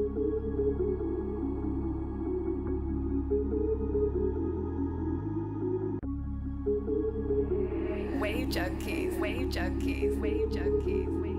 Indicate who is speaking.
Speaker 1: Wave junkies, wave junkies, wave junkies, wave junkies.